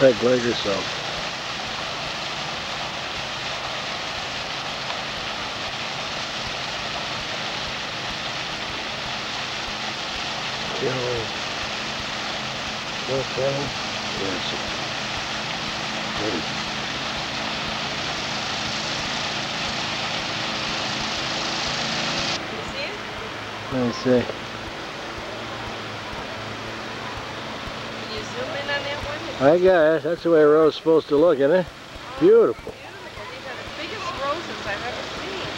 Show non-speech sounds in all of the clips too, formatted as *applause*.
little peg leg herself. Joe. Joe Kevin? Yes. Good. You see it? Let me see. Can you zoom in on that one? I guess that's the way a rose's supposed to look, isn't it? Beautiful. Beautiful. These are the biggest roses I've ever seen.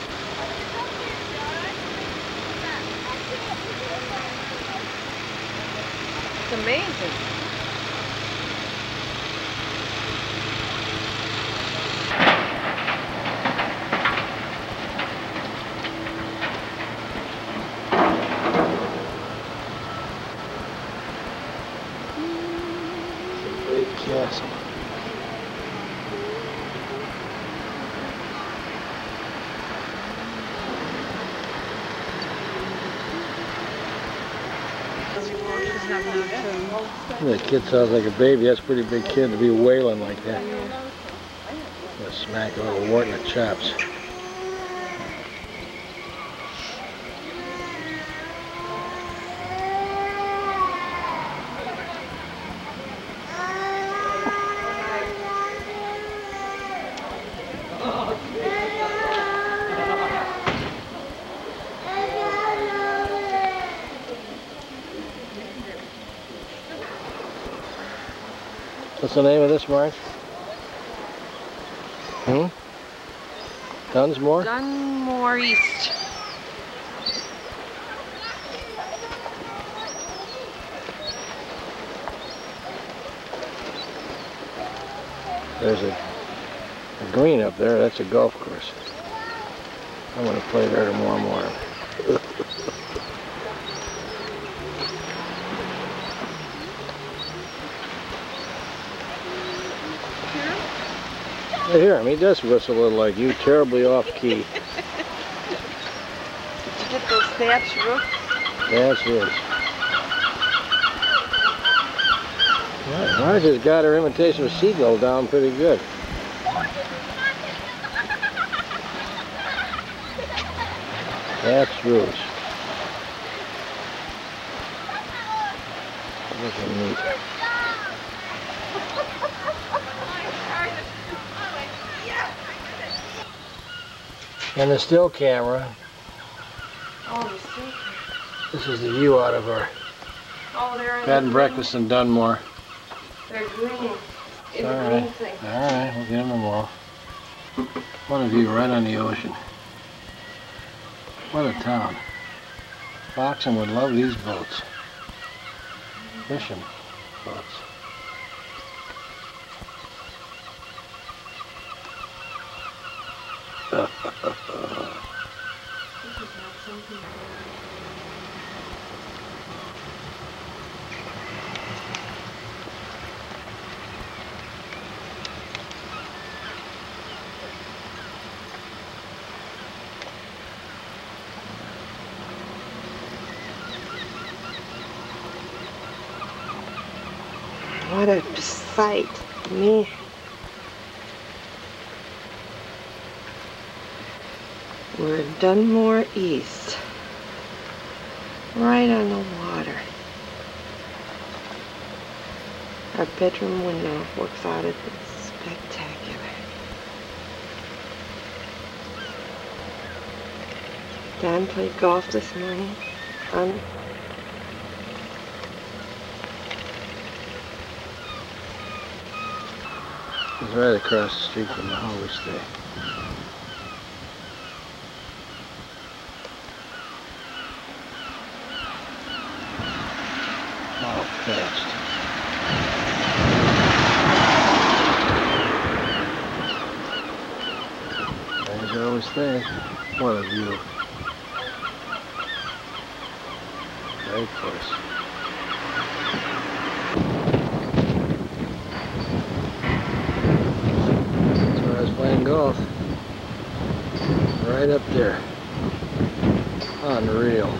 It's amazing. Big castle. That kid sounds like a baby. That's a pretty big kid to be wailing like that. Gonna smack a little wart in the chops. What's the name of this, Mark? Hmm? Dunsmore? Dunmore East. There's a, a green up there. That's a golf course. I'm going to play there tomorrow morning. I hear him. He does whistle a little like you, terribly off key. Did you get those thatch roofs? That's it. Right, Marge has got her imitation of seagull down pretty good. That's Rouge. Looking neat. And the still camera, Oh, the sea. this is the view out of our Oh, they're in bed and breakfast in Dunmore. green- They're green. In the All green right. thing. Alright, we'll get them all. One of you right on the ocean. What a town. Boxing would love these boats. Fishing boats. What a sight. Me. We're in Dunmore East. Right on the water. Our bedroom window looks out at this spectacular. Dan played golf this morning. Um, right across the street from the we stay. All fast. As I always think, what a view. Very close. That's where I was playing golf. Right up there. Unreal.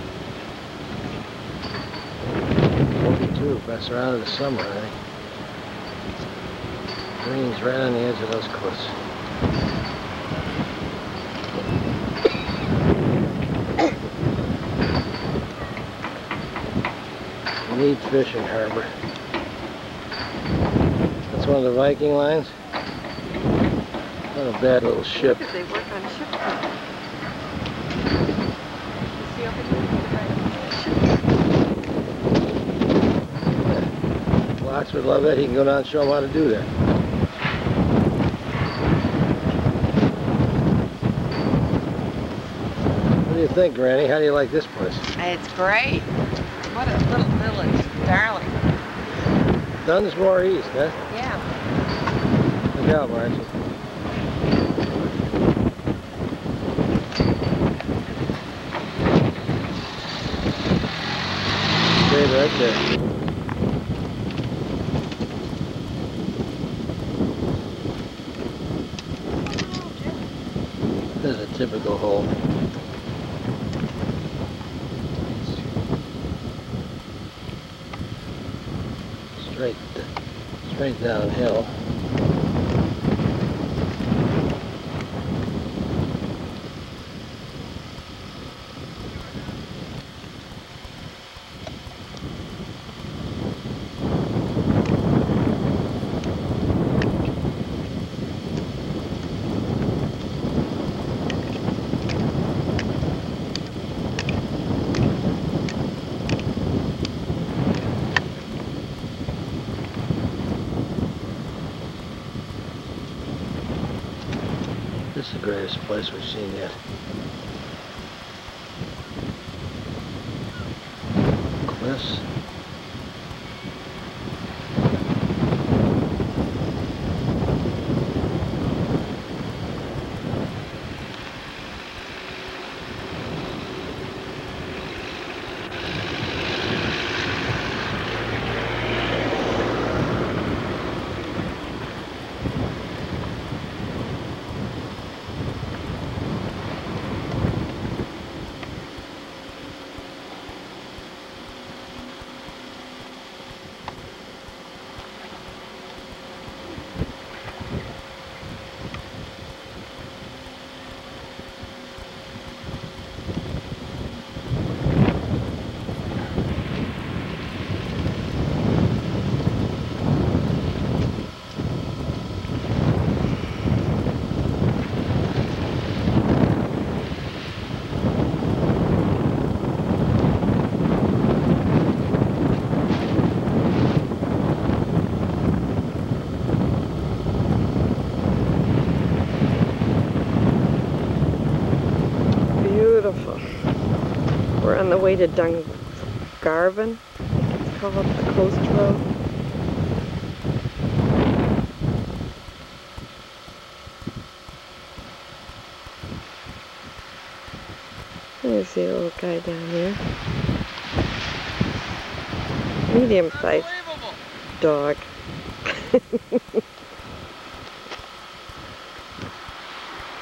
42, that's around in the summer, I think. Green's right on the edge of those cliffs. Neat fishing harbor. That's one of the Viking lines. Not a bad little ship. Look they work on ship craft. See over here? Lox would love that. He can go down and show him how to do that. What do you think, Granny? How do you like this place? It's great. What a little village. Darling. Dunsmore East, huh? Yeah. Look out, Marcy. Stay right there. This is a typical hole. Straight downhill. This is the we've seen yet. Cliffs. Beautiful. We're on the way to Dungarvan. I think it's called the Coast Road. There's the old guy down there. Medium sized dog. *laughs*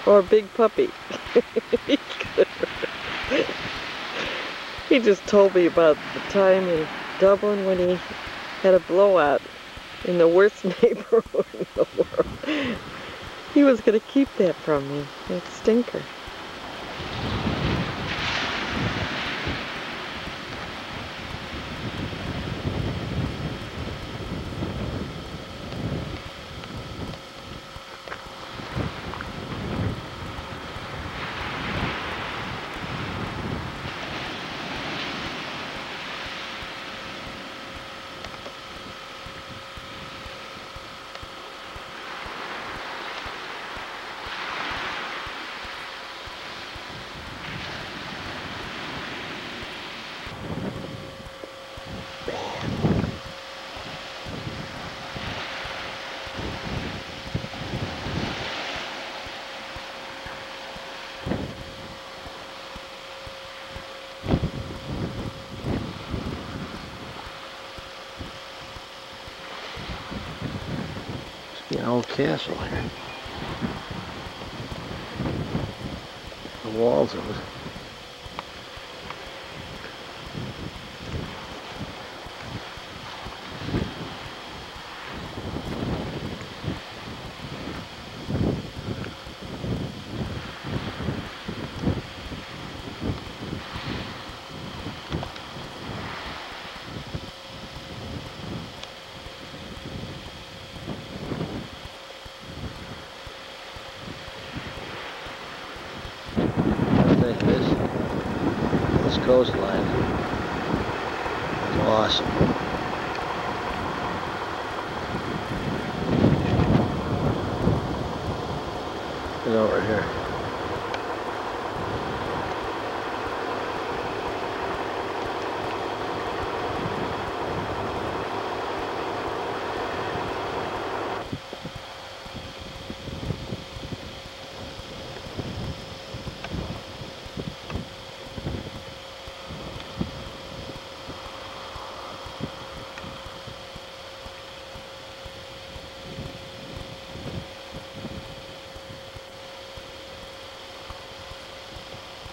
or big puppy. *laughs* he just told me about the time in Dublin when he had a blowout in the worst *laughs* neighborhood in the world. He was going to keep that from me. That stinker. Old castle here. The walls of it. This coastline is awesome. Get over here.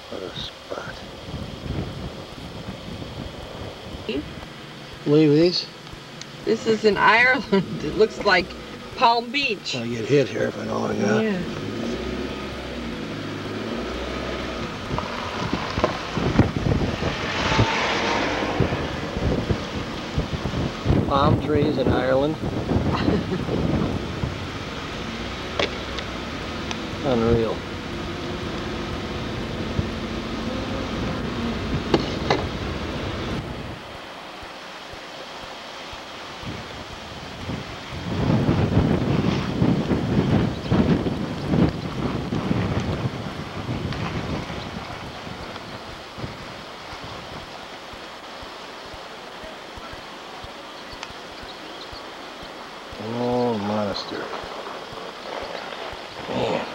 What a spot. Leave these? This is in Ireland. It looks like Palm Beach. I get hit here if I know I'm not. Yeah. Palm trees in Ireland. *laughs* Unreal. Oh, monastery. Man.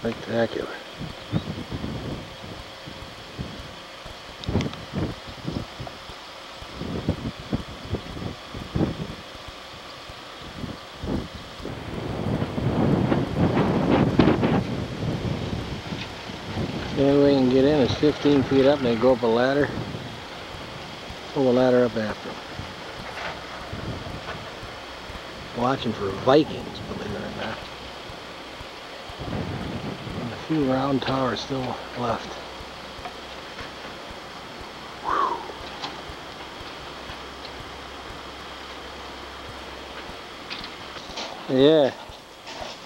Spectacular. The only way you can get in is 15 feet up and they go up a ladder. Pull the ladder up after them. Watching for Vikings, believe it or not. And a few round towers still left. Whew. Yeah.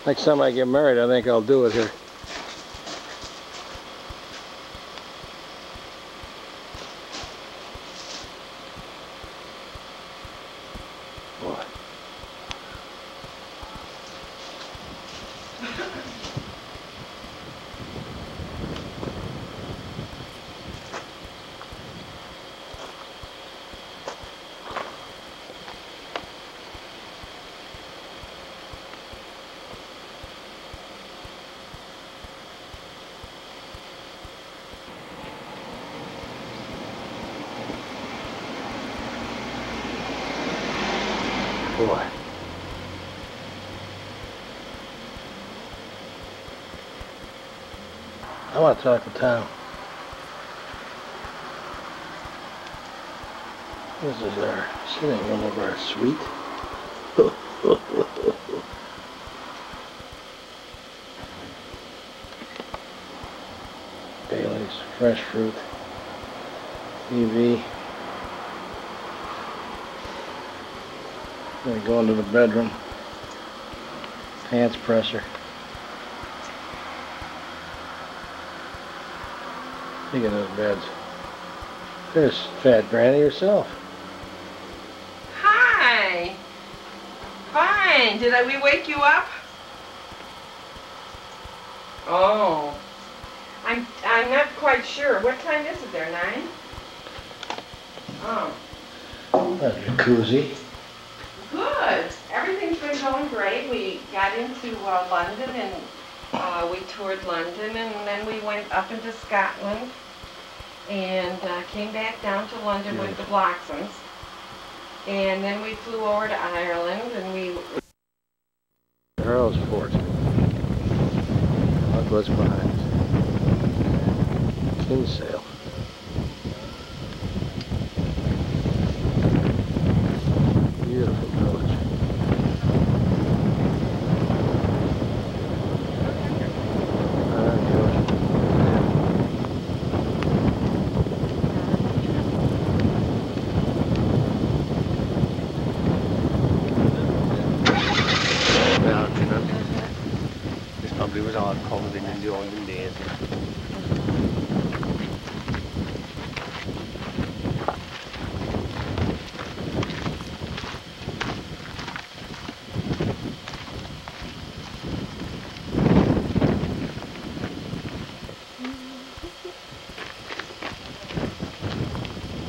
Next time I get married, I think I'll do it here. Boy. Boy. I want to talk to Tom. This is our sitting room of our suite. *laughs* Bailey's fresh fruit. TV. Then go into the bedroom. Pants presser. Look at those beds. There's fat granny herself. Hi. Fine. Did I we wake you up? Oh. I'm I'm not quite sure. What time is it there? Nine? Oh. That's a jacuzzi. Been going great. We got into uh, London and uh, we toured London and then we went up into Scotland and uh, came back down to London with the Bloxons. And then we flew over to Ireland and we Earl's Fort. Look what's behind. Kinsale. Beautiful village. Everybody was all covered in in the olden days.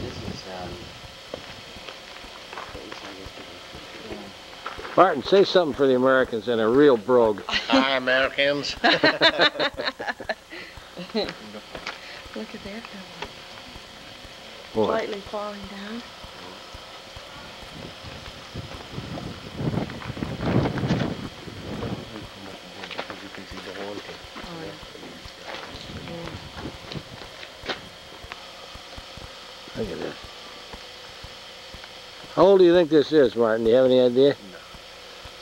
This is, um, Martin, say something for the Americans in a real brogue. Hi, Americans. *laughs* Look at that fellow. Slightly falling down. you can see the whole thing. Oh, yeah. look at this. How old do you think this is, Martin? Do you have any idea?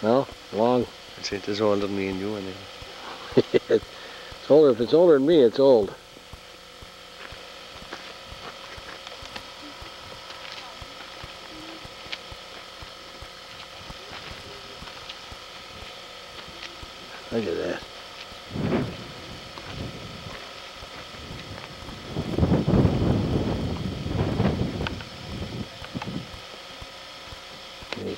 No. Long? I'd say it is older than me and you anyway. *laughs* it's older. If it's older than me, it's old. Look at that. Neat.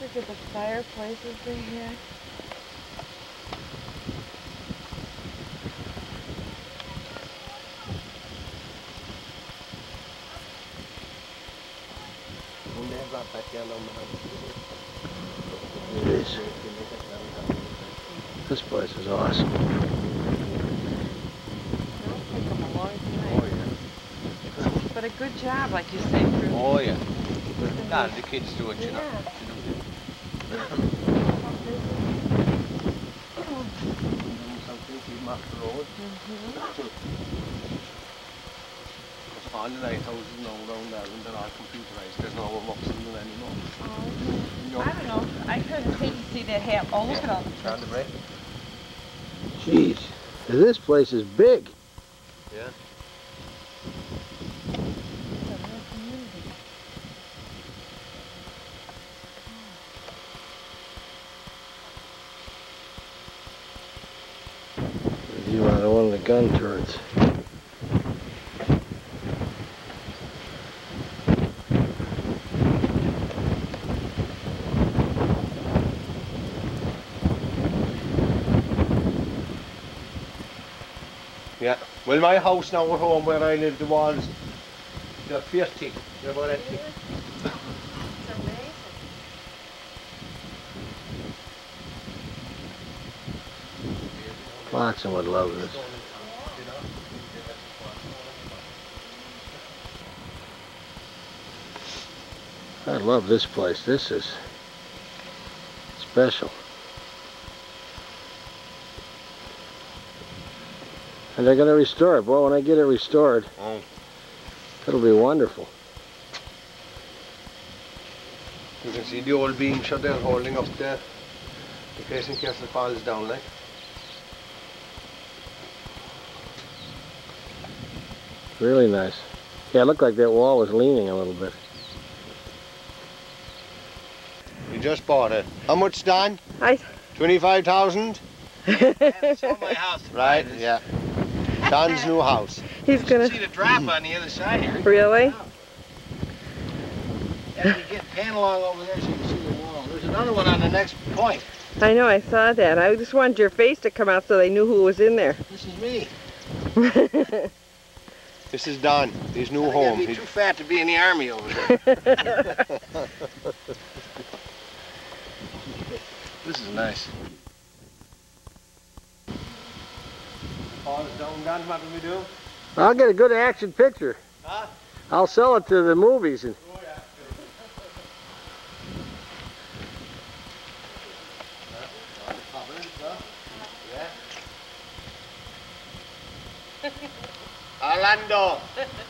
Look at the fireplaces they had. It is. This place is awesome. That'll take them a long time. But a good job, like you say. Oh yeah. Nah, the kids do it, you know. Yeah. All the lighthouses now around there, and they're all computerized. There's no walks in them anymore. You know, I don't know. I couldn't hate to see that happen. Oh, look at all the round the break. Jeez. This place is big. Yeah. It's a real community. You out of one of the gun turrets. Yeah. Well, my house now at home where I live, the walls, they're 50. They're about 80. It's. Watson would love this. I love this place. This is special. And they're going to restore it. Boy, when I get it restored, Oh. it'll be wonderful. You can see the old beam shut there holding up the, the place in case it falls down like. Really nice. Yeah, it looked like that wall was leaning a little bit. You just bought it. How much, Don? I- 25,000? It's on my house. Right, yeah. Don's new house. He's gonna. see the drop on the other side here. Really? After you get pan along over there so you can see the wall. There's another one on the next point. I know. I saw that. I just wanted your face to come out so they knew who was in there. This is me. *laughs* This is Don, his new I home. I'd be too fat to be in the army over there. *laughs* *laughs* this is nice. Falls down, Don, what do we do? I'll get a good action picture. Huh? I'll sell it to the movies. And oh, Orlando. *laughs*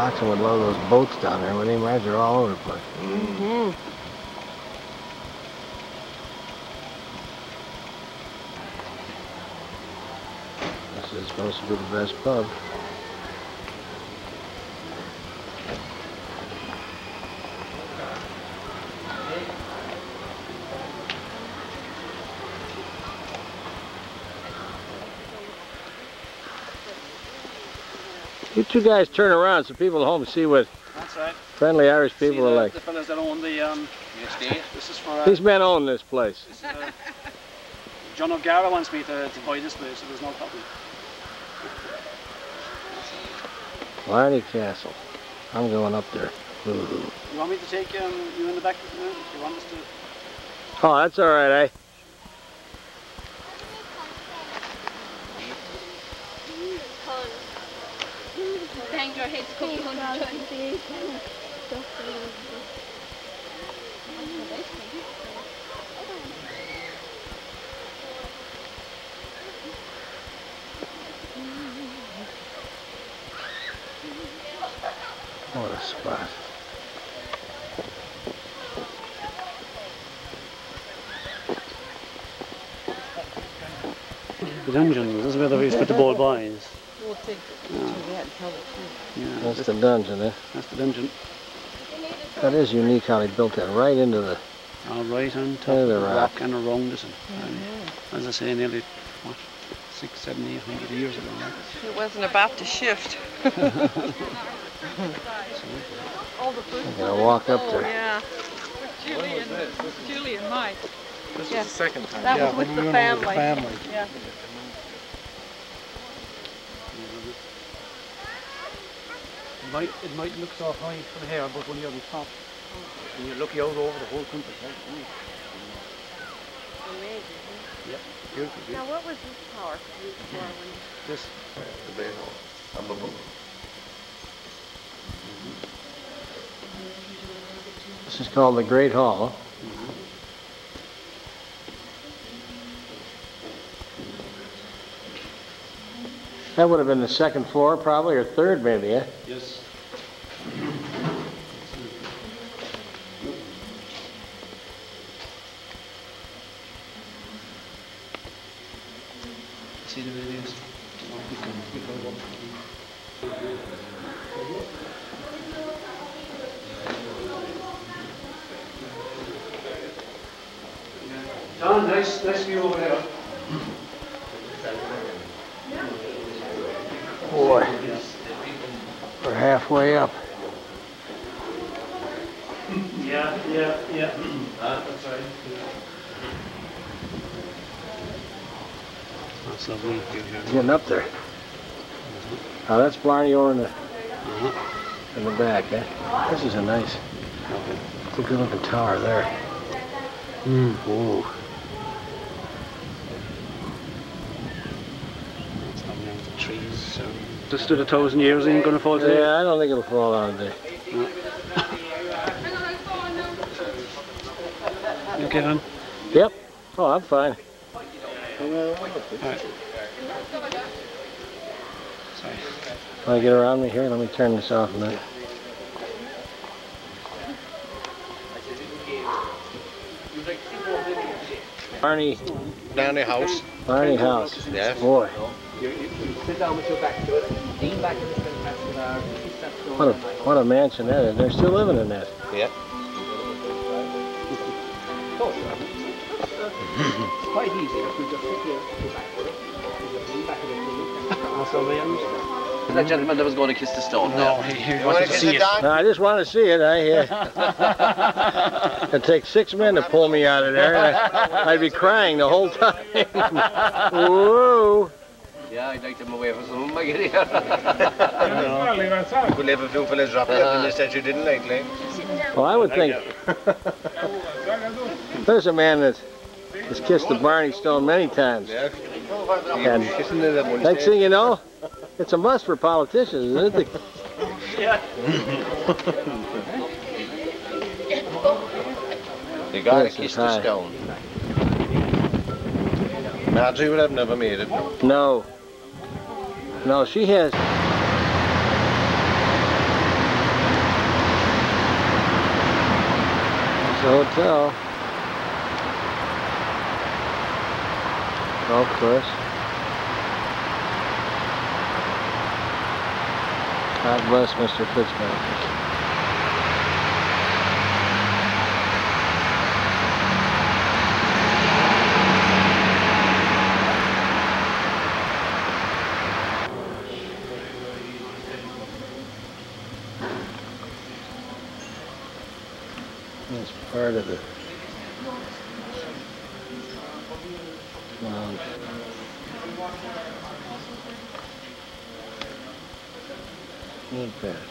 Boxing would love those boats down there, wouldn't he? They're all over the place. Mm-hmm. This is supposed to be the best pub. You two guys turn around so people at home see what That's right. friendly Irish See people the, are like. The fellas that own the, um, this is for, uh, These men own this place. this is, uh, John O'Gara wants me to, to buy this place, so there's no problem. Blarney Castle. I'm going up there. Ooh. You want me to take um, you in the back? Uh, you want us to? Oh, that's all right, eh? Banged our heads a couple hundred. What a spot. The dungeon. This is where they used to put the ball boys. We'll take Yeah. that and tell the. Yeah, That's the dungeon, eh? that's the dungeon. That is unique how they built that right into the. Right on top of the are. rock and around us. And, and as I say, nearly what six, seven, eight hundred years ago. Now. It wasn't about to shift. *laughs* All the food. You gotta walk up Oh, there. yeah. Julie and, Julie and Mike. This Yeah. was the second time. That Yeah, was with when the we family. with the family. Yeah. It might, it might look so high from here, but when you're on top, and you're looking out over the whole country, right? Amazing. Beautiful view. Now, what was this tower used for when This, uh, The big hall. Up above. Mm-hmm. This is called the Great Hall. Mm-hmm. That would have been the second floor, probably, or third, maybe, eh? yes. See the videos? We can, we can walk. John, nice, nice view over there. Boy, we're halfway up. Yeah, yeah, yeah. *clears throat* That's right. That's lovely. view. Getting up there. Now that's Blarney over in the Uh-huh. in the back, eh? This is a nice, it's a good looking tower there. Mm. Ooh. It's lovely the trees. Um, just stood a thousand years, ain't gonna fall today. Yeah, I don't think it'll fall out today. You okay, man? Yep. Oh, I'm fine. Sorry. Want to get around me here? Let me turn this off a minute. Barney, Down the house. Blarney House. Yeah. Boy, Sit down with your back to it, lean back in the spin past the bar, kiss that stone what a in the night. what a mansion that is. They're still living in that. Yeah. It's quite easy, if you just sit here, go back with it, you just lean back in the spin. Also, Williams? That gentleman that was going to kiss the stone. No, he, he wanted to to kiss see it it. No, I just want to see it. I, uh, *laughs* it'd take six men to pull me out of there. I, I'd be crying the whole time. Whoa! Yeah, I'd like them away from some of my giddy. Could have a few fellas drop it and they said you didn't like, like. Well, I would think *laughs* there's a man that has kissed the Blarney Stone many times. And Kissing it at one next thing you know, it's a must for politicians, isn't it? *laughs* You gotta kiss the stone. Marjorie would have never made it. No. No, she has. the hotel. Oh, Golf course. God bless Mr. Fitzpatrick. part of it. Wow. Need that.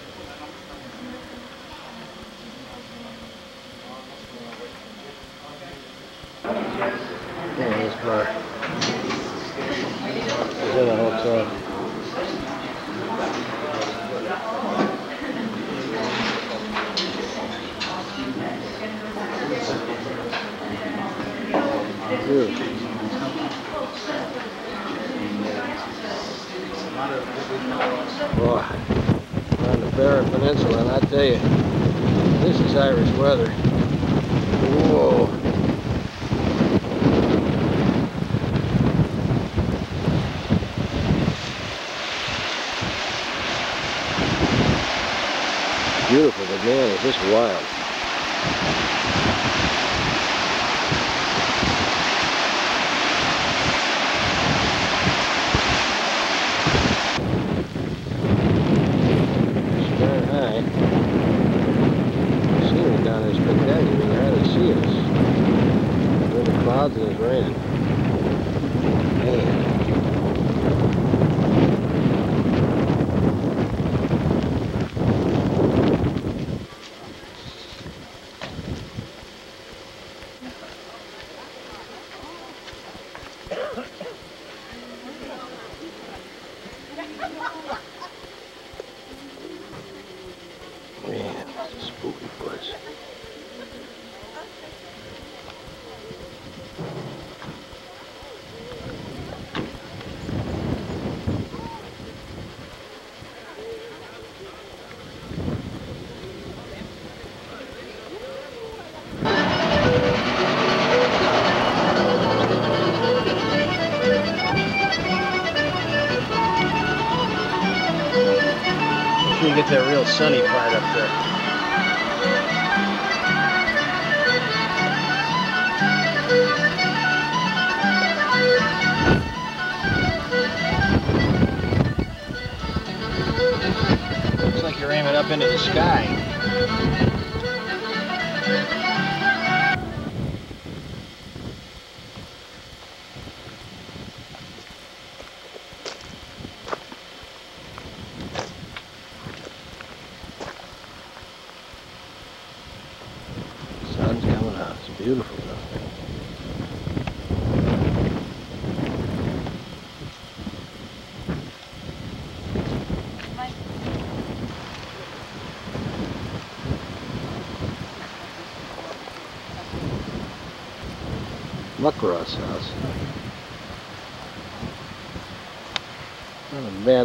sunny.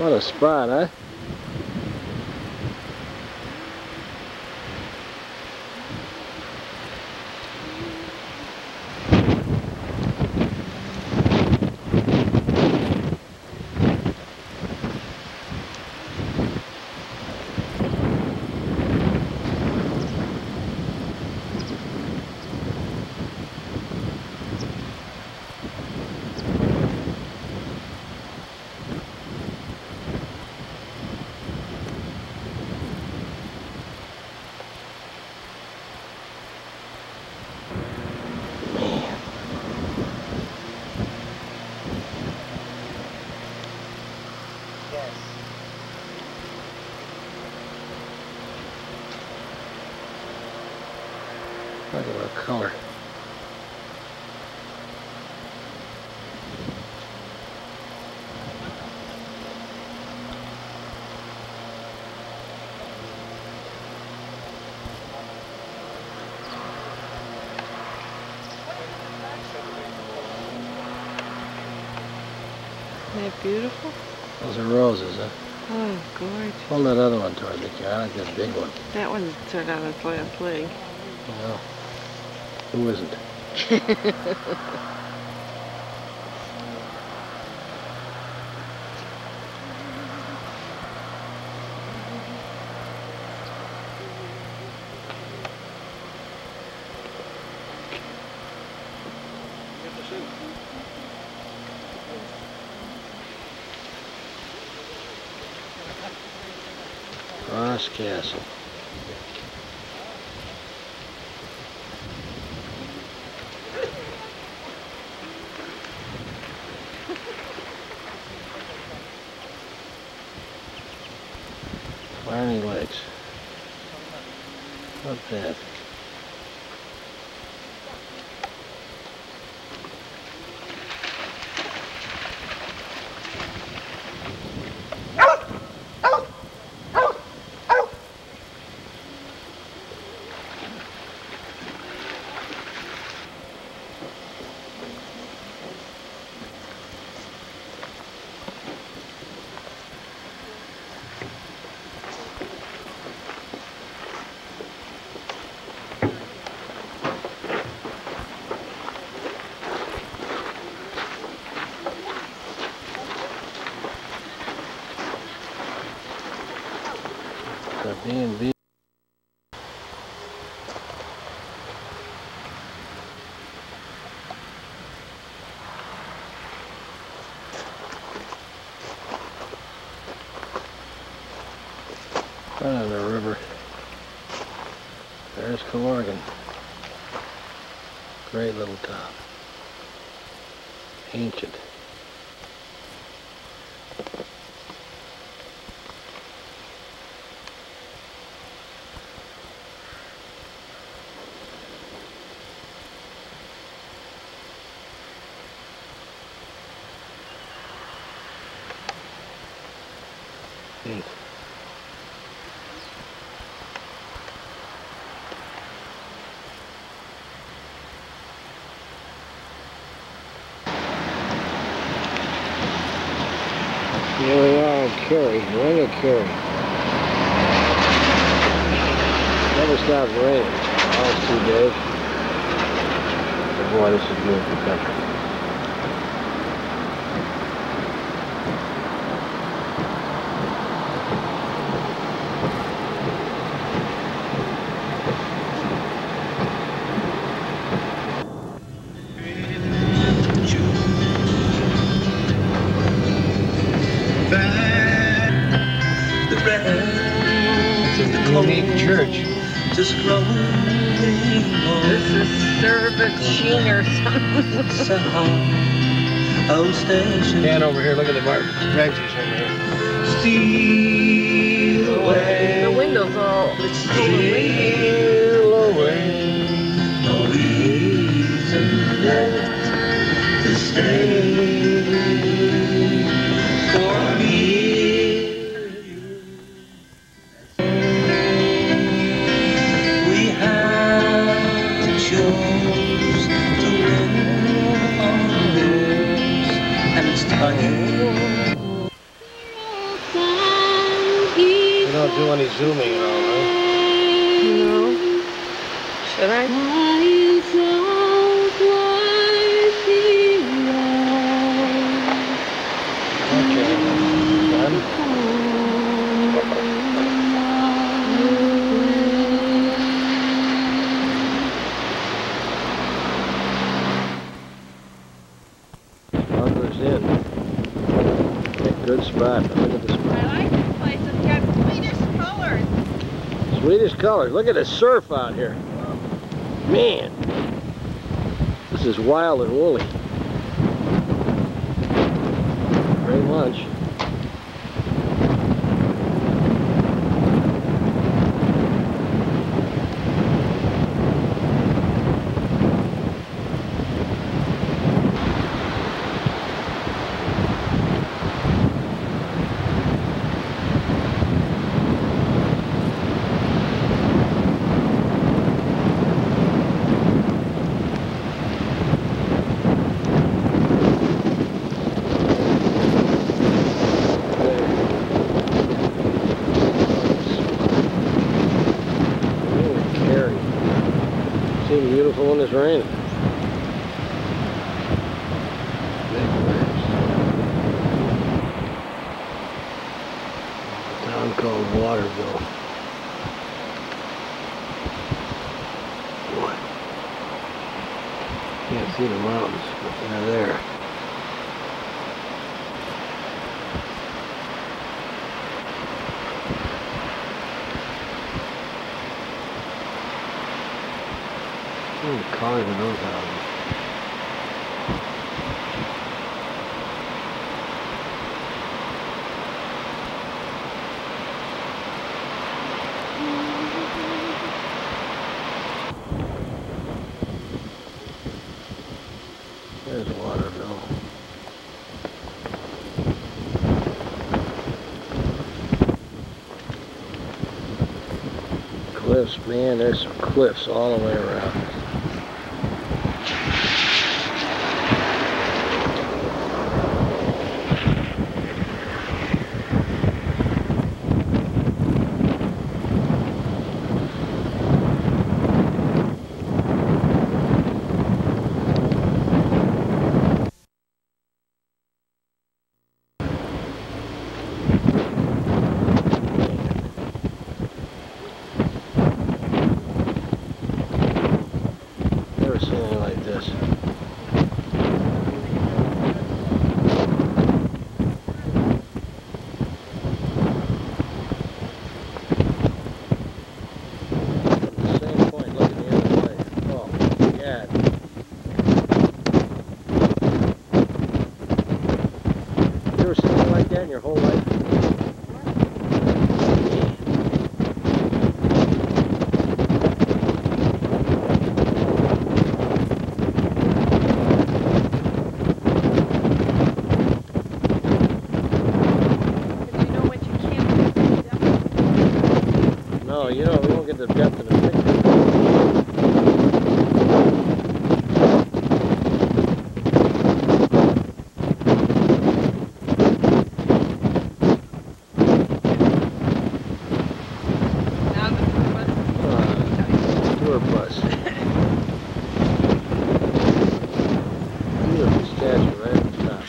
What a spot, eh? Beautiful? Those are roses, huh? Oh, gorgeous. Pull that other one toward the camera. I like that big one. That one turned on its last leg. Well, who isn't? *laughs* Ross Castle. Barney Lakes. Not bad. B. Right on the river. There's Killorglin. Great little town. Ancient. Neat. Here we are in Kerry, ring of Kerry. Never stops raining, last two days. But boy, this is beautiful country. Or something. Stand over here, look at the bar. Reggie's in here. The window's all Look at the surf out here. Man. This is wild and woolly. Great lunch. When it's raining. Big waves. A town called Waterville. Boy. Can't see the mountains, but they're there. Ooh, cars in those houses. There's Waterville. Cliffs, man, there's some cliffs all the way around. Never seen anything like this. The same point looking the other way. Oh, God. You ever seen anything like that in your whole life? But you know what you can't do? No, you don't. We won't get the depth of the picture. Now the tour bus Uh, tour bus. Beautiful statue right at the top.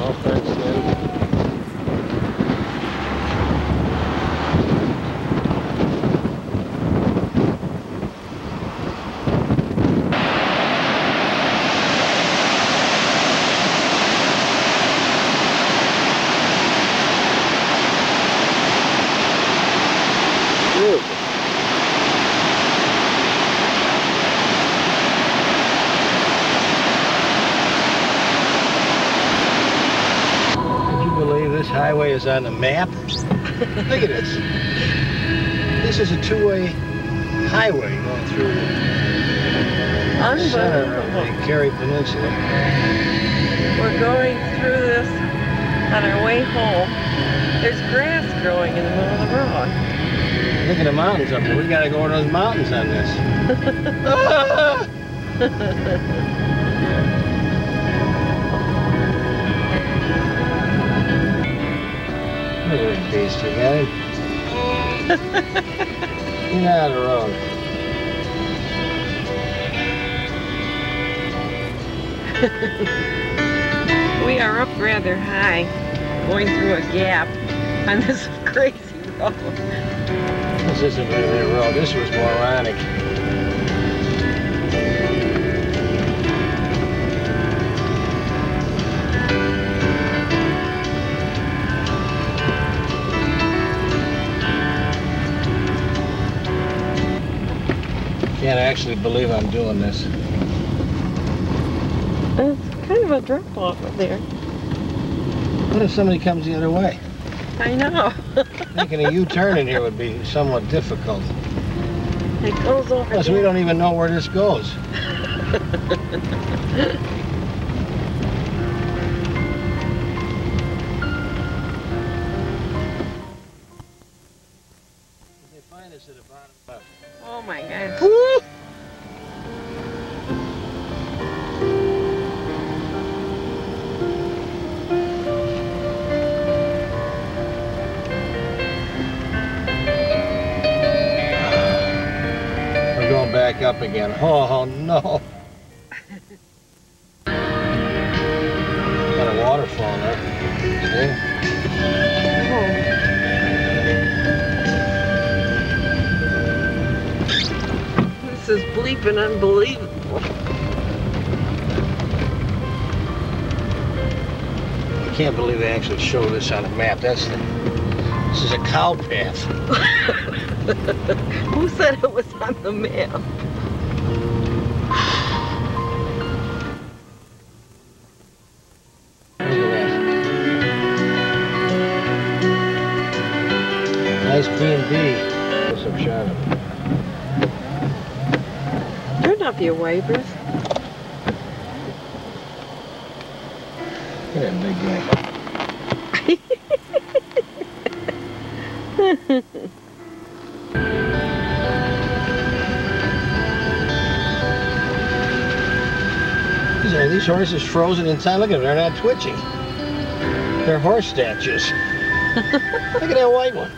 All fenced in. Beautiful. Could you believe this highway is on the map? Look at this. This is a two-way highway going through the center of the Kerry Peninsula. We're going through this on our way home. There's grass growing in the middle of the road. Look at the mountains up there. We gotta go to those mountains on this. *laughs* *laughs* Look at that beast, you got him? Get out of the. We are up rather high, going through a gap on this *laughs* crazy road. This isn't really a road. This was moronic. Can't actually believe I'm doing this. It's kind of a drop off up there. What if somebody comes the other way? I know. *laughs* Making a U-turn in here would be somewhat difficult. it goes over Plus, we don't even know where this goes. *laughs* up again. Oh, no. Got a waterfall there. See? This is bleeping unbelievable. I can't believe they actually show this on a map. That's the, this is a cow path. *laughs* Who said it was on the map? Nice B and B. Close up shot of it. Turn off your wipers. These is frozen inside. Look at them, they're not twitching. They're horse statues. *laughs* Look at that white one.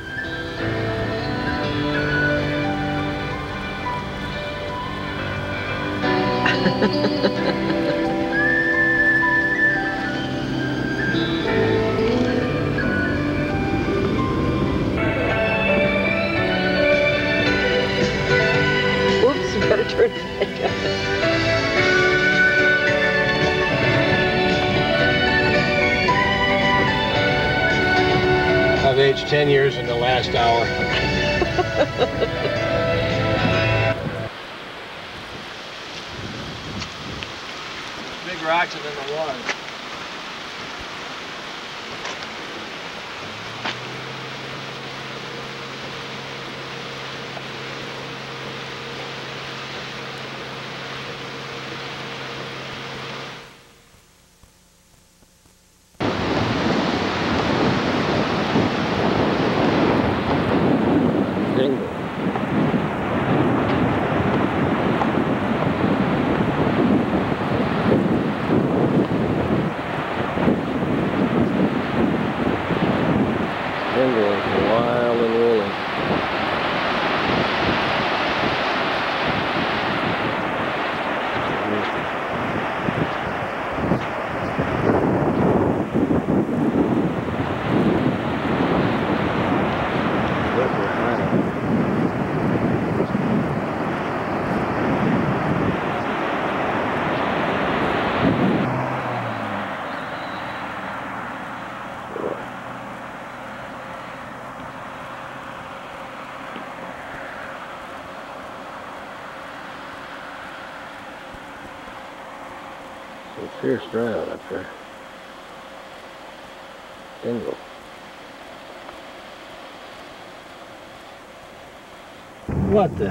What the?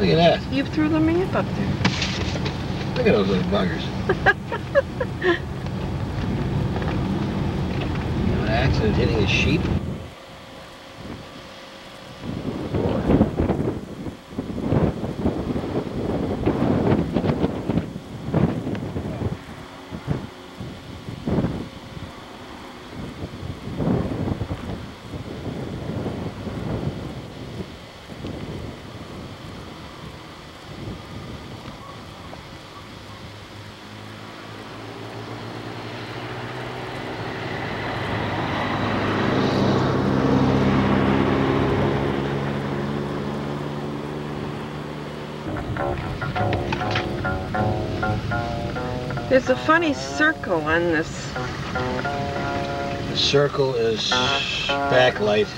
Look at that. You threw the map up there. Look at those little buggers. *laughs* An accident hitting a sheep. There's a funny circle on this. The circle is backlight.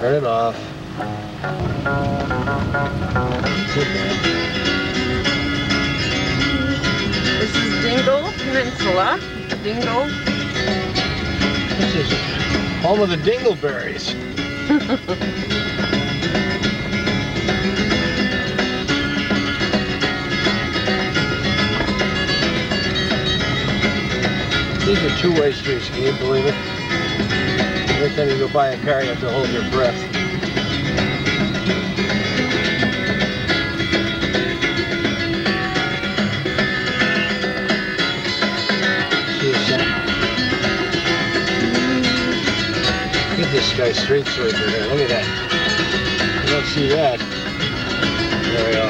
Turn it off. This is Dingle Peninsula. Dingle. This is home of the dingleberries. *laughs* These are two-way streets, can you believe it? Every time you go by a car, you have to hold your breath. Look at this guy's street sweeper here. Look at that. You don't see that. There we are.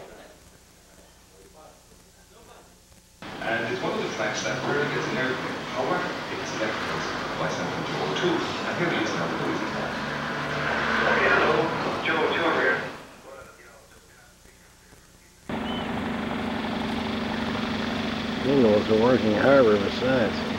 slash that really gets an everything. However, it's electrons by sample 202, and here he is now with Okay, hello, Joe, Joe here. He knows the working harbor besides.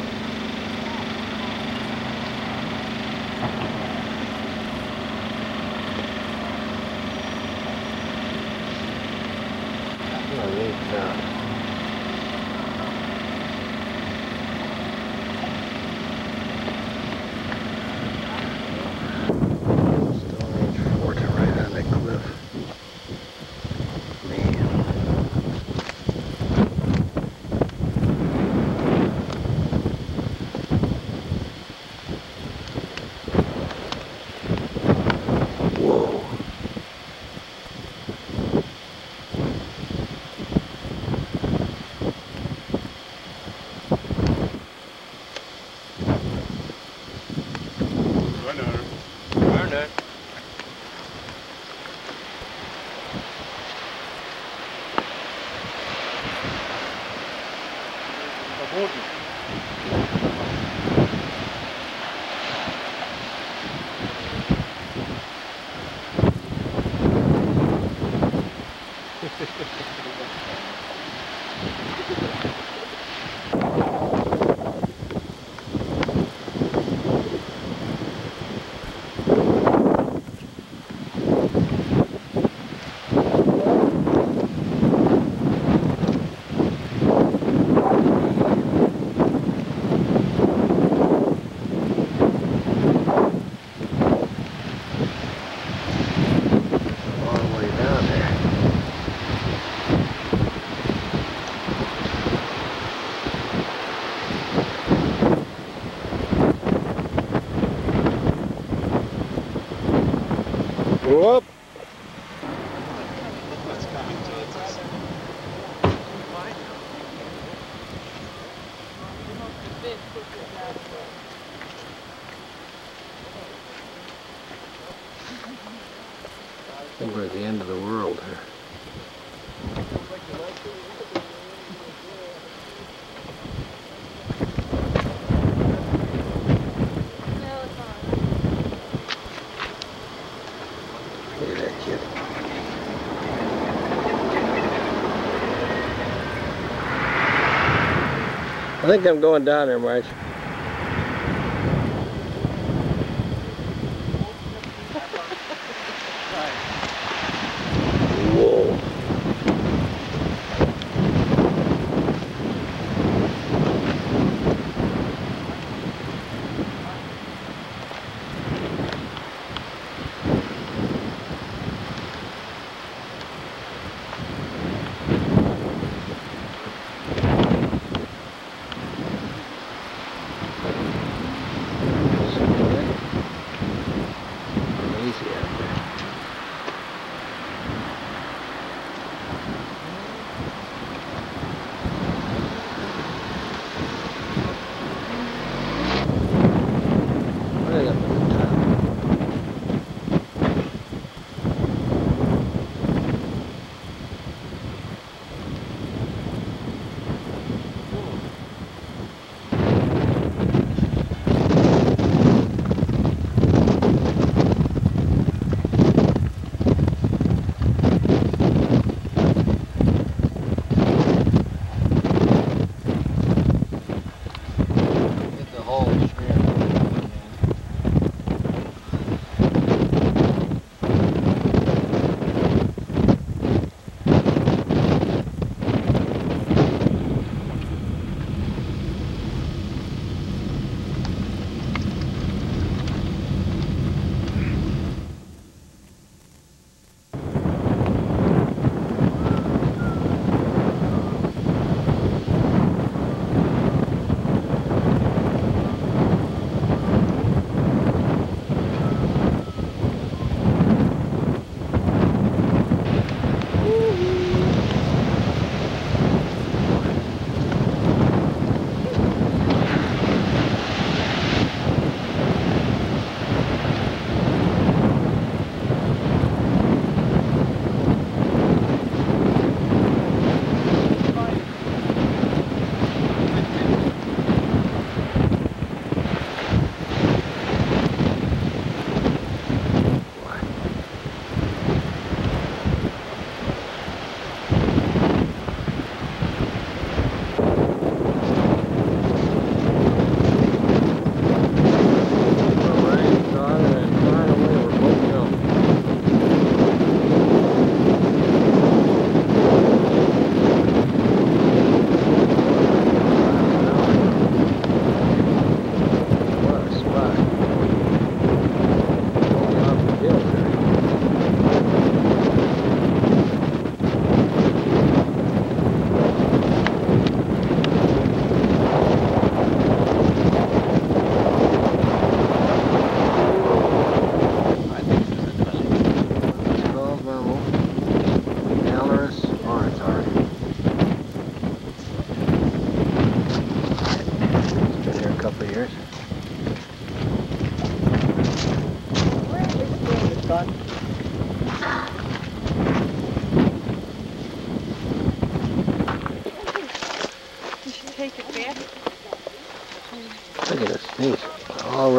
think I'm going down there, Marge.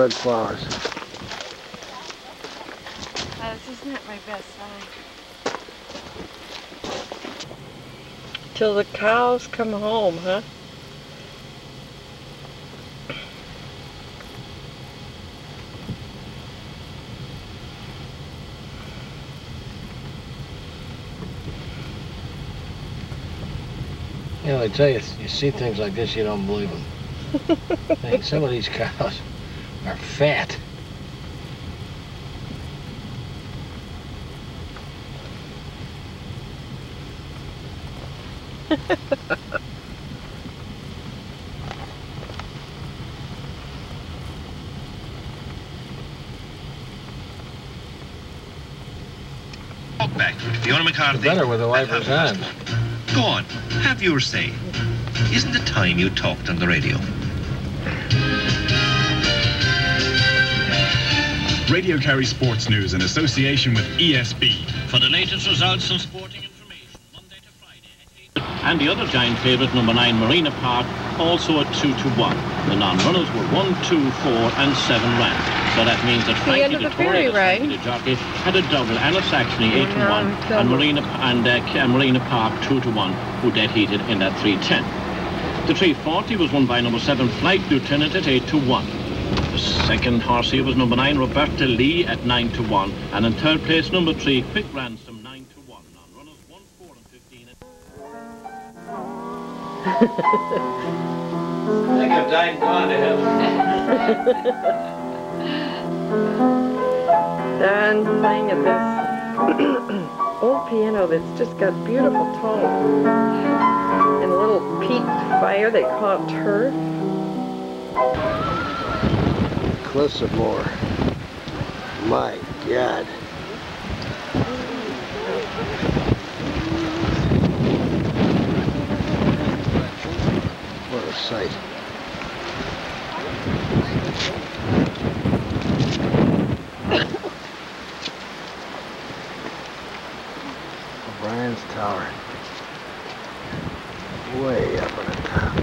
Red flowers. Uh, this isn't my best side. Till the cows come home, huh? You know, I tell you, you see things like this, you don't believe them. *laughs* hey, some of these cows are fat. Back. Fiona McCarthy. Better with the wipers on. Go on. Have your say. Isn't it time you talked on the radio? Radio Kerry Sports News in association with ESB. For the latest results and sporting information, Monday to Friday at eight. And the other giant favourite, number nine, Marina Park, also at 2 to 1. The non-runners were 1, 2, 4 and 7 ran. So that means that The Frankie end the the ferry Torre, ride. the jockey, had a double and a Saxony 8 to 1 and Marina, and, uh, Marina Park 2 to 1 who dead heated in that 310. The 340 was won by number 7 Flight Lieutenant at 8 to 1. The second horse here was number 9 Roberta Lee at 9 to 1 and in third place number 3 Quick Ransom 9 to 1. Non-runners 1, 4 and 15. I think I've died and gone to heaven. Don's playing at this *coughs* old piano that's just got beautiful tone. And a little peat fire, they call it turf. Cliffs of Moher. My God. What a sight. *coughs* O'Brien's Tower. Way up on the top.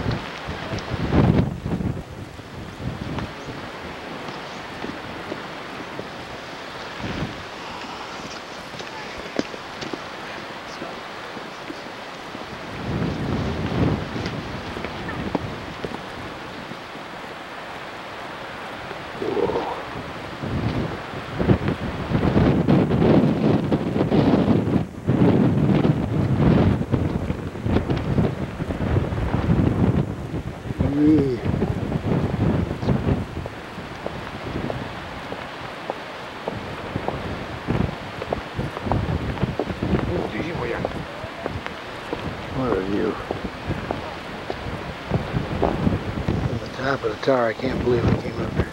What a view. From tower, I can't believe it came up here.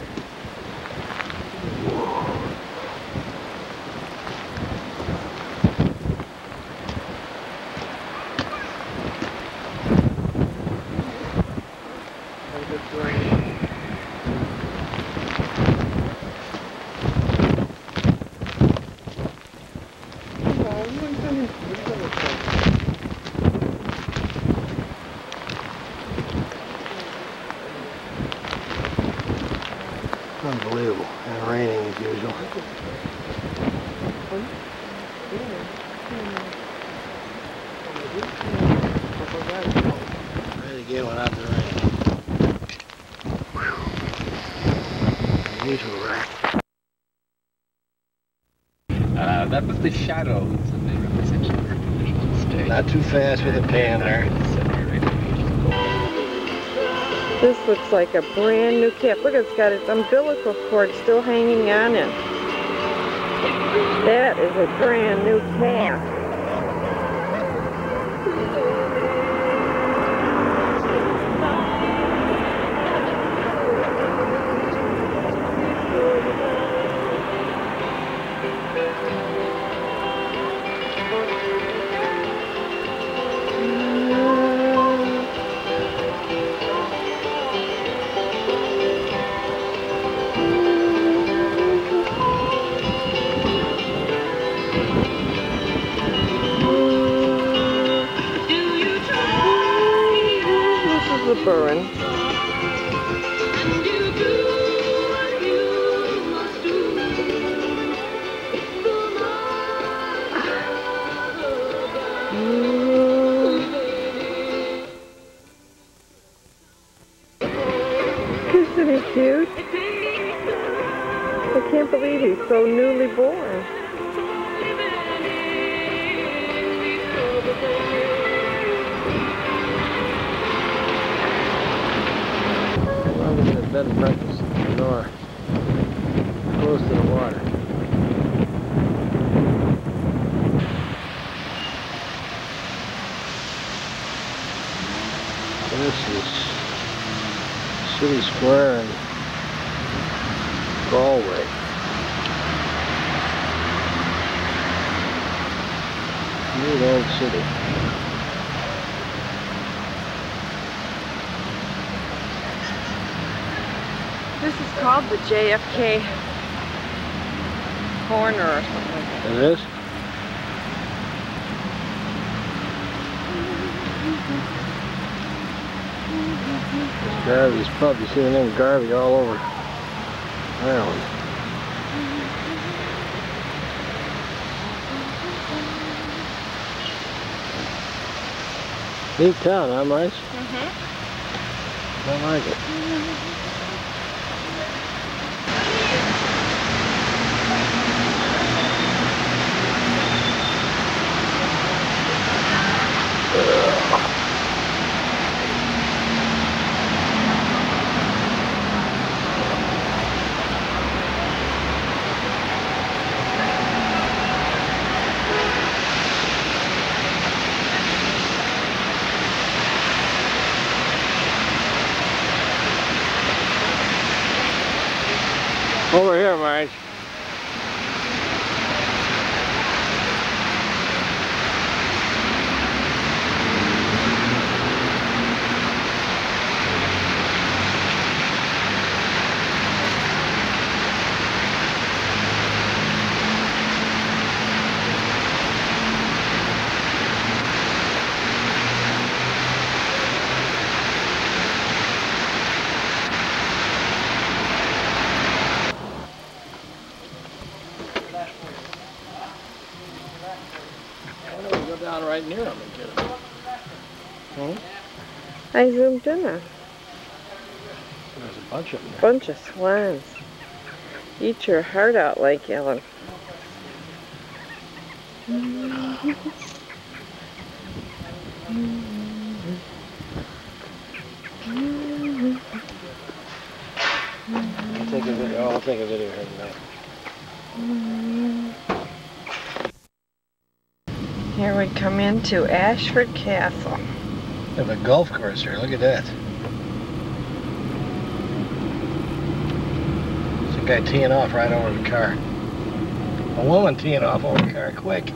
Unbelievable. And raining as usual. Right again without the rain. Whew. Usual rack. Uh, that was the shadows, and they represent the stage. Not too fast with the pan there. This looks like a brand new cap. Look, it's got its umbilical cord still hanging on it. That is a brand new calf. Called the JFK Corner or something like that. It is? Garvey's pub. You see the name Garvey all over Ireland. Neat town, huh, Marge? Mm-hmm. I like it. Over here, Marge. Why don't we go down right near them and get them? Hmm? I zoomed in there. There's a bunch of them bunch of swans. Eat your heart out, like Ellen. I'll take a video. I'll take a video here tonight. Here into Ashford Castle. They have a golf course here. Look at that. There's a guy teeing off right over the car. A woman teeing off over the car. Quick. *laughs*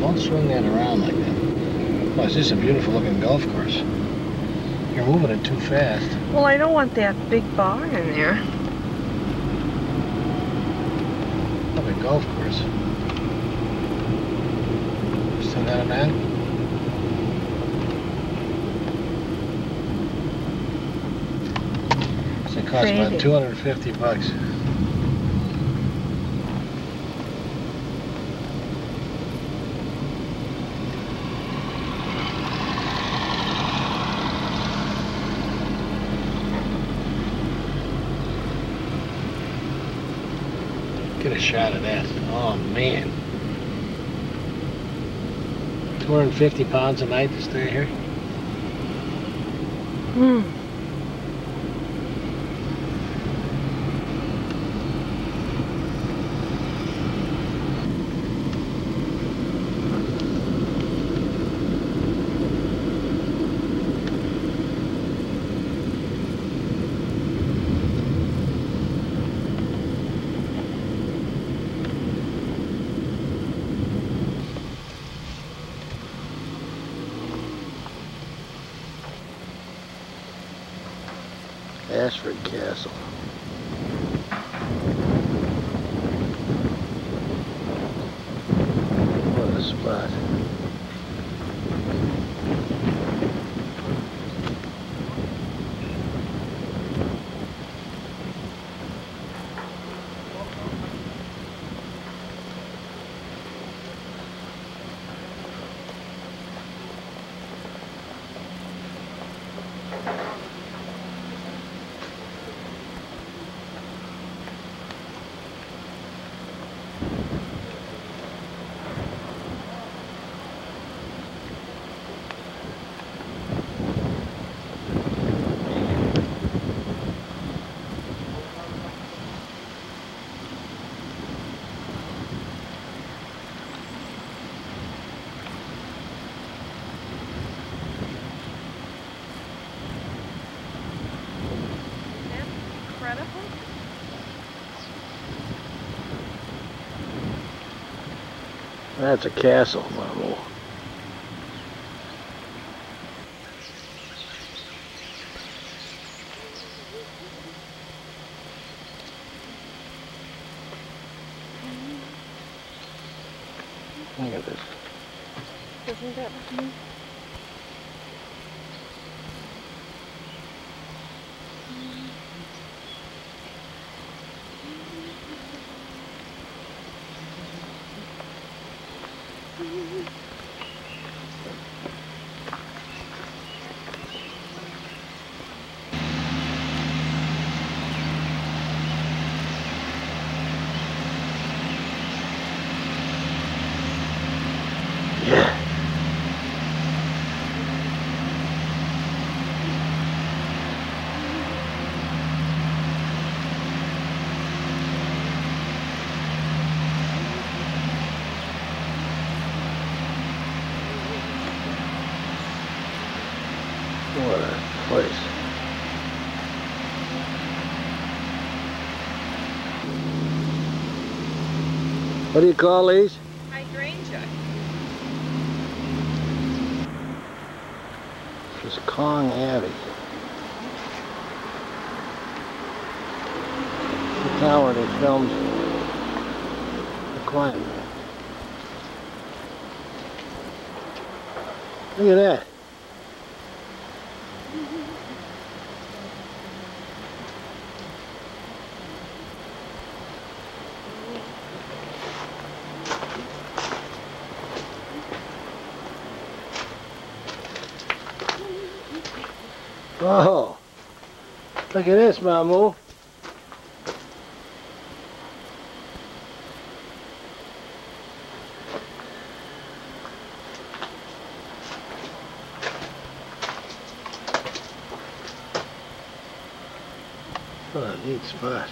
Don't swing that around like that. Oh, it's just a beautiful looking golf course. You're moving it too fast. Well, I don't want that big bar in there. Golf course. Still got it man? It costs about Crazy. 250 bucks. Shot of that. Oh man. 250 pounds a night to stay here? Hmm. That's a castle, Mamo. Look at this. Isn't that Yeah. What a place. What do you call these? Hydrangea. This is Cong Abbey. The tower they filmed The Quiet Man. Look at that. Oh, look at this, Mamu. A neat spot.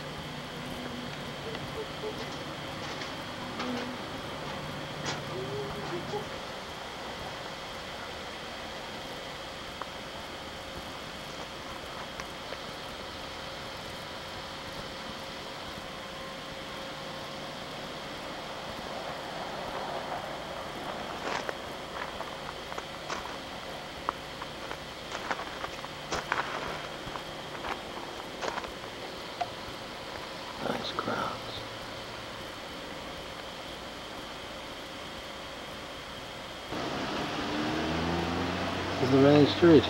Nice crowds. The main street.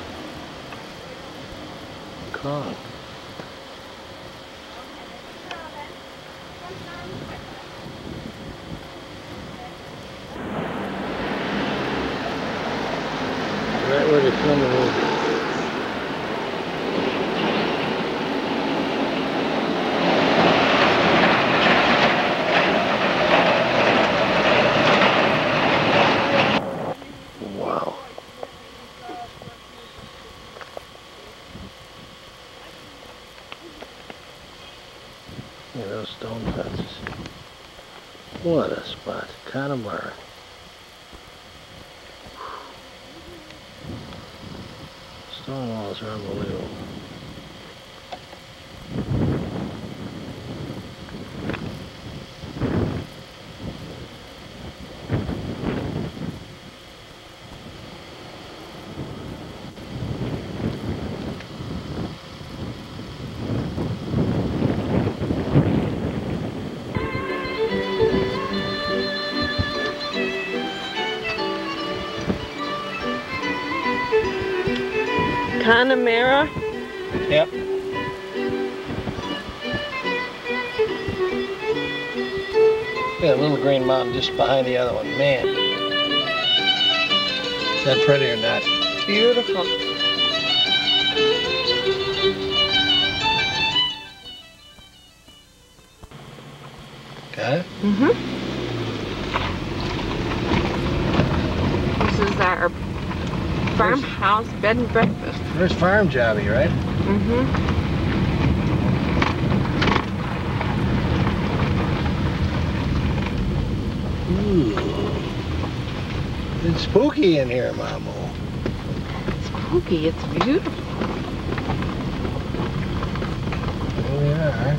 Cong. Connemara? Yep. Yeah, a little green mountain just behind the other one. Man. Is that pretty or not? Beautiful. Got it? Mm-hmm. This is our farmhouse bed and breakfast. First farm jobby, right? Mm-hmm. Ooh. It's spooky in here, Mamo. Spooky, it's beautiful. Oh, yeah.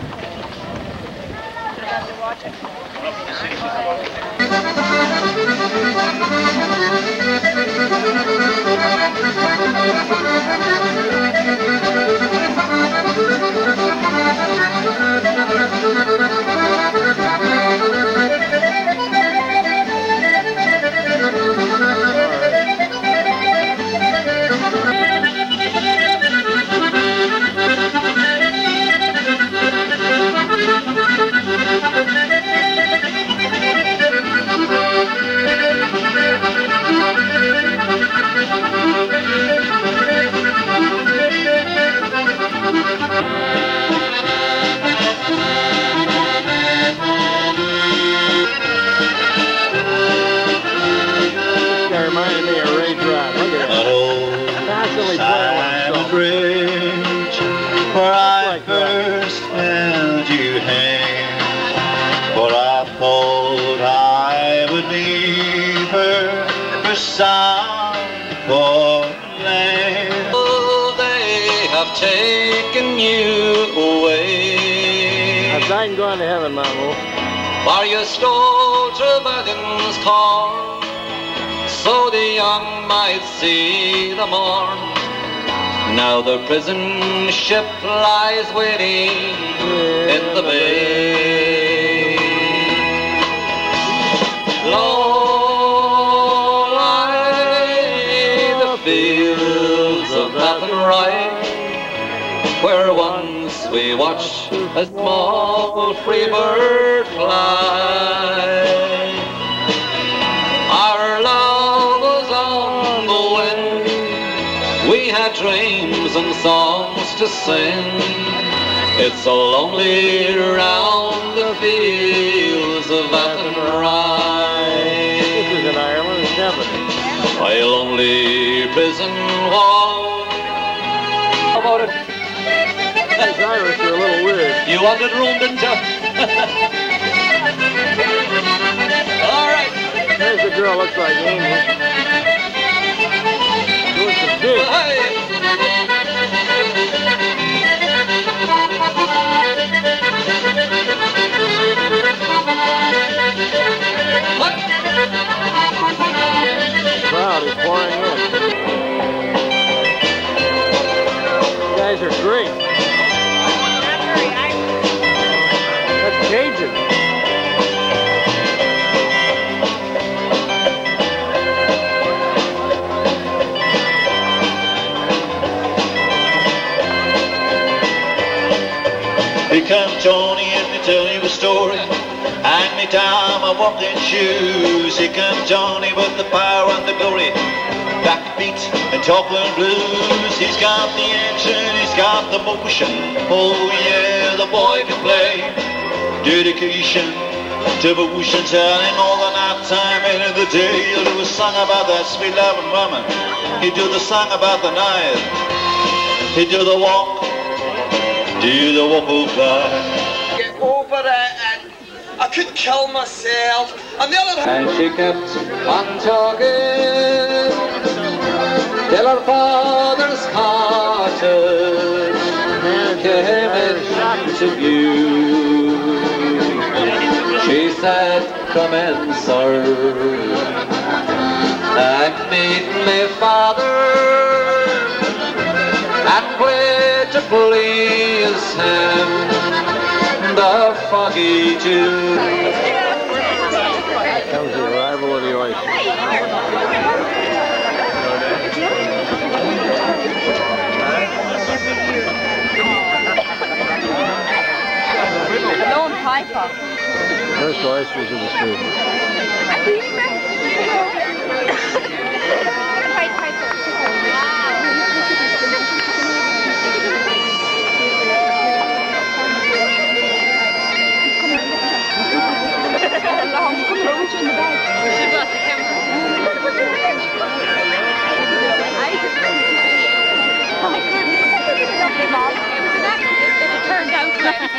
whole. That you away. I'm and gone to heaven, Mamu. While you stole Trevelyan's corn, so the young might see the morn. Now the prison ship lies waiting in the bay. Low lie the fields of Athenry, where once we watched a small free bird fly. Our love was on the wind. We had dreams and songs to sing. It's so lonely round the fields of Athenry. This is in Ireland, it's definitely. A lonely prison wall. How about it? Irish are a little weird. You wanted room, didn't you? *laughs* All right. There's the girl looks like Amy. Doing some digs. Crowd is pouring in. You guys are great. Here comes Tony and me tell you a story. Hand me down my walking shoes. Here comes Johnny with the power and the glory. Backbeat and talking blues. He's got the action, he's got the motion. Oh yeah, the boy can play. Dedication, devotion, telling all the night time and in the day. He'll do a song about that sweet loving woman. He'll do the song about the night. He'll do the walk. Do the walk of life. Get over it and I could kill myself. And the other And she kept on talking till her father's cottage came into view. She said, come in, sir, and meet me father and pray to please him, the foggy Dew. That was the arrival of the oyster. Lone Piper. There's the oysters in the season. *laughs*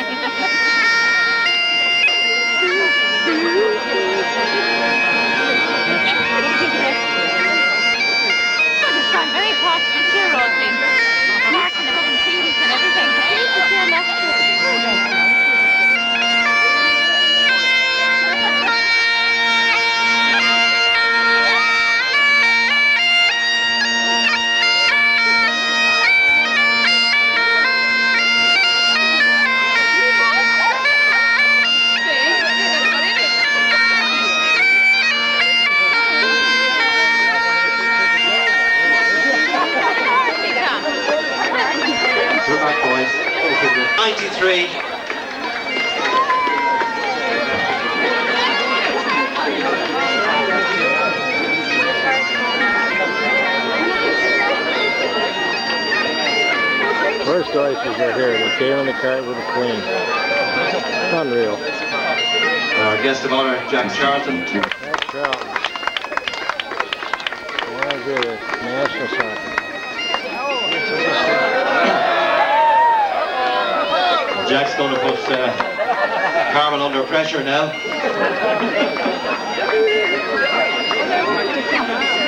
Pressure now.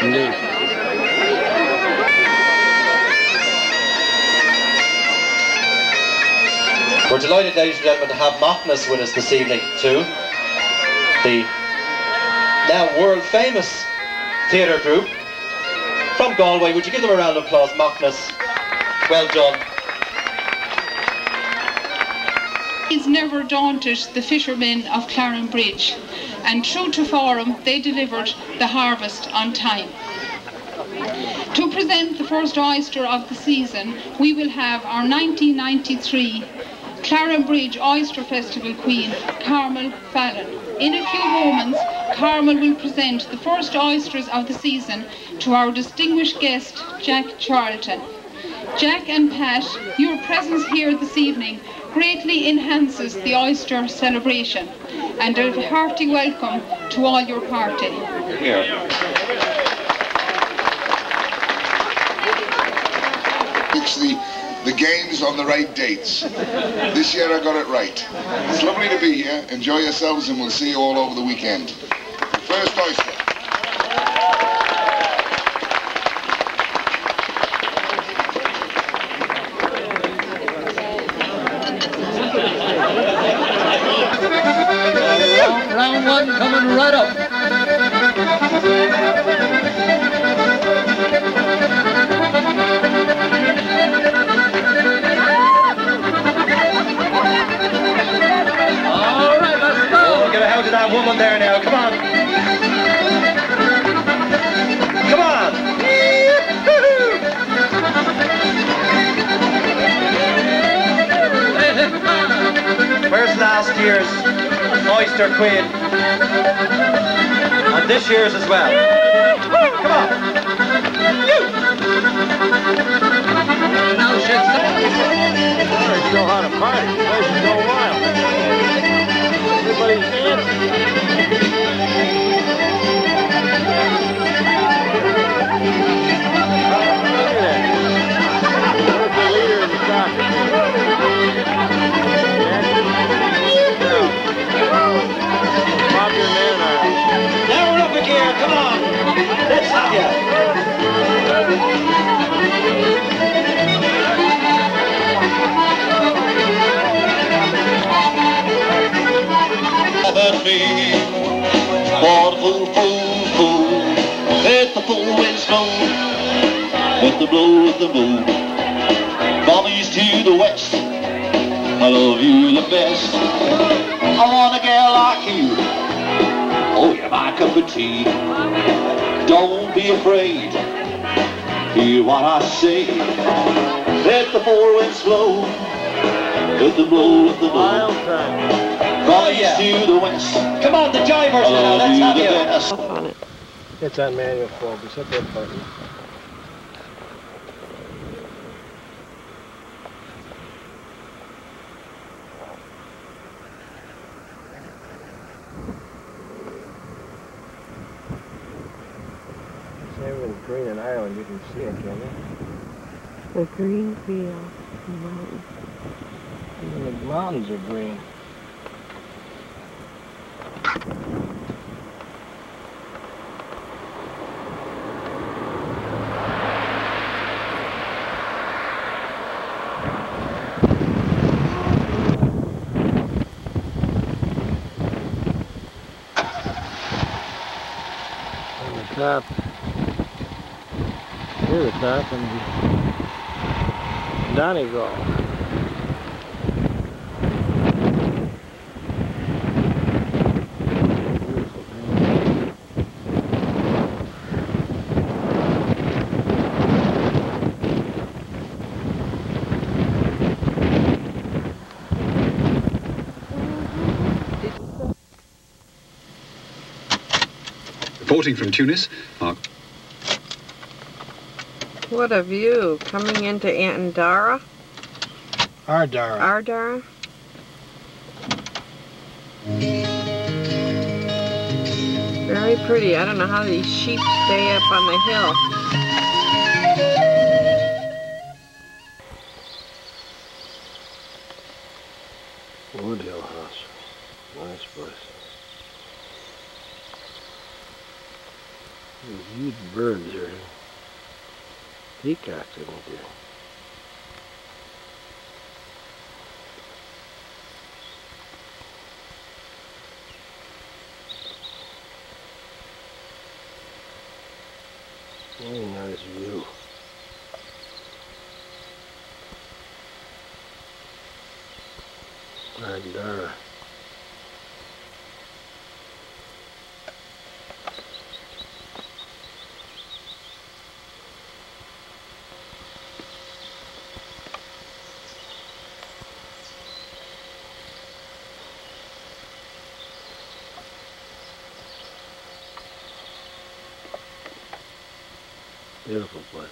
Indeed. We're delighted, ladies and gentlemen, to have Macnas with us this evening, too. The now world famous theatre group from Galway. Would you give them a round of applause, Macnas? Well done. He's never daunted the fishermen of Clarenbridge, and true to form, they delivered the harvest on time. To present the first oyster of the season, we will have our 1993 Clarenbridge Oyster Festival Queen, Carmel Fallon. In a few moments, Carmel will present the first oysters of the season to our distinguished guest, Jack Charlton. Jack and Pat, your presence here this evening greatly enhances the oyster celebration and a hearty welcome to all your party. Here. Fix the, the games on the right dates. This year I got it right. It's lovely to be here. Enjoy yourselves and we'll see you all over the weekend. First oyster. Year's oyster queen? And this year's as well. Come on. Now shit. Boys know how to party. The place is going wild. Let's have for the fool, fool, fool, let the fool wind snow, let the blow of the moon, east to the west, I love you the best. I want a girl like you, oh, you're my cup of tea. Don't be afraid, hear what I say. Let the four winds blow, let the blow of the moon. From east to the west. Come on, the jivers I now. love Let's have the you. best. on it. It's on manual focus. Hit that button. It's everything's green in Ireland. You can see it, can you? The field, the. Even the mountains are green. Top. Near the top and Donegal. Reporting from Tunis, What a view coming into Antandara. Ardara. Ardara. Very pretty. I don't know how these sheep stay up on the hill. Woodhill House. Nice place. There's huge birds there. Peacocks, I think there. Very nice view. Ardara. Beautiful place.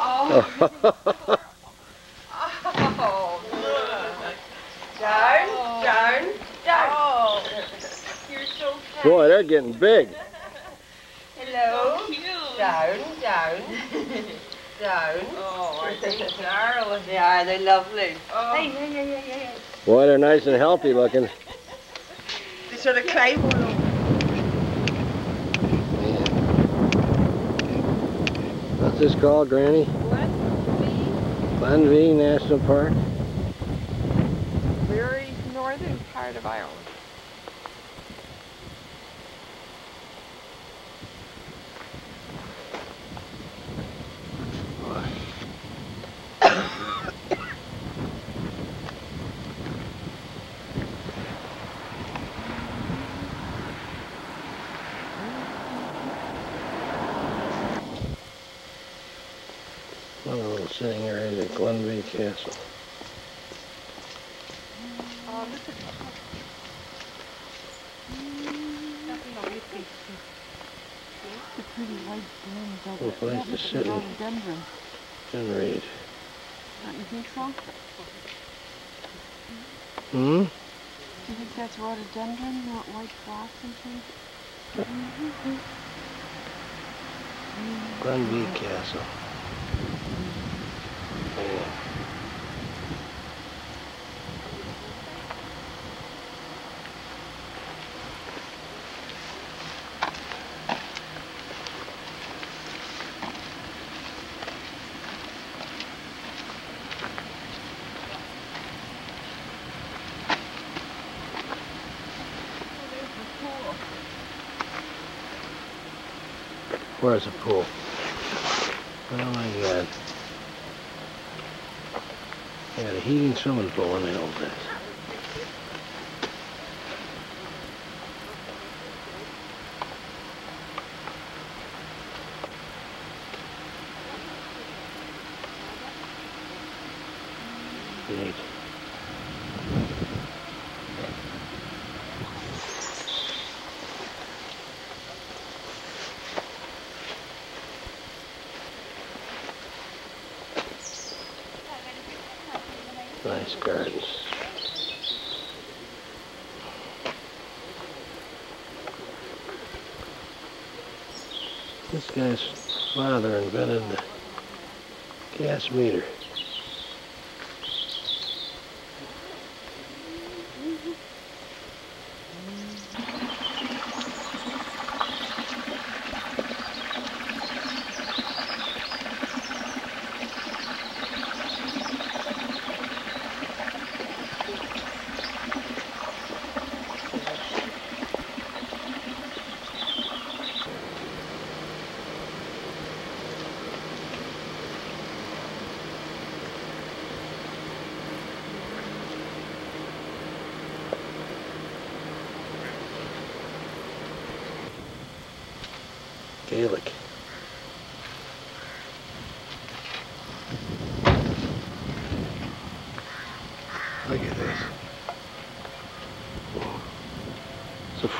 Oh. Oh, down, down, down. Oh, you're so. Boy, they're getting big. Hello. Down, down, down. Oh, aren't they darling? They are. They're lovely. Oh. Hey, hey, hey, hey, hey. Boy, they're nice and healthy looking. They sort of climb all over. What's this called, Granny? Glenveagh National Park. Very northern part of Ireland. Another little sitting area at Glenveagh Castle. Oh, look at the pretty white blend Cool place to sit rhododendron. and read. Don't you think so? Hmm? Do you think that's rhododendron, not white blossom thing? Glenveagh Castle. Where's the pool? Oh my god. Yeah, the heating swimming pool in the old days. Neat. Nice gardens. This guy's father invented the gas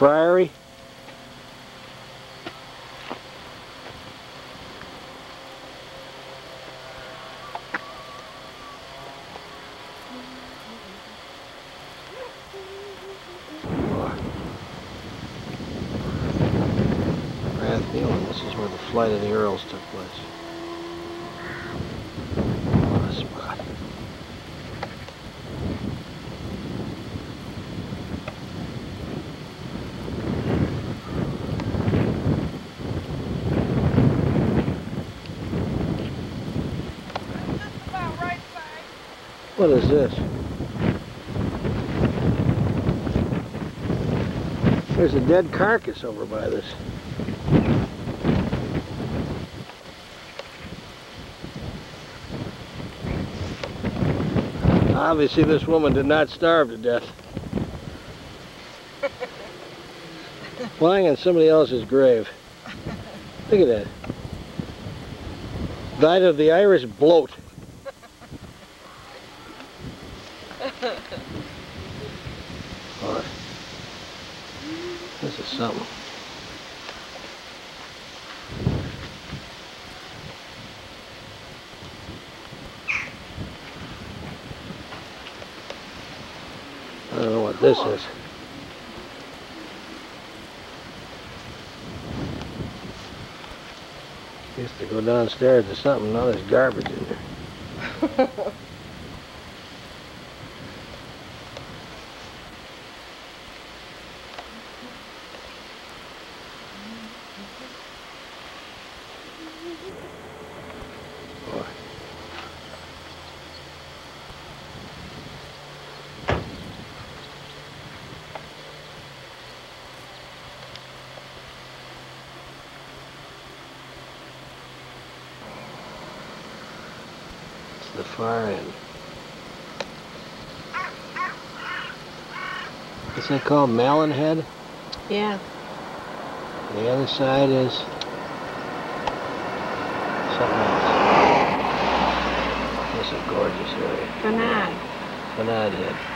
prairie. Rathfield, this is where the flight of the Earls What is this? There's a dead carcass over by this. Obviously this woman did not starve to death. *laughs* Lying on somebody else's grave. Look at that. Died of the Irish bloat. Boy, this is something. I don't know what this is. Used downstairs to something, now there's garbage in there. *laughs* Boy. It's the far end. That called? Malin Head? Yeah. The other side is something else. This is a gorgeous area. Fanad. Fanad Head.